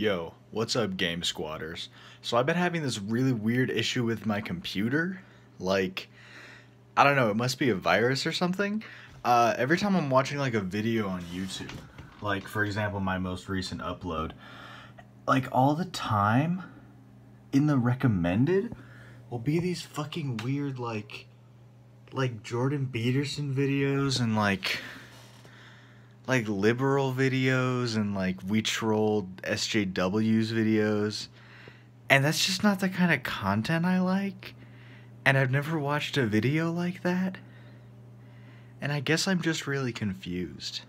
Yo, what's up, game squatters? So, I've been having this really weird issue with my computer. Like, I don't know, it must be a virus or something. Uh, every time I'm watching like a video on YouTube, like for example, my most recent upload, like all the time in the recommended will be these fucking weird, like, like Jordan Peterson videos and like like liberal videos and like we trolled SJW's videos. And that's just not the kind of content I like. And I've never watched a video like that. And I guess I'm just really confused.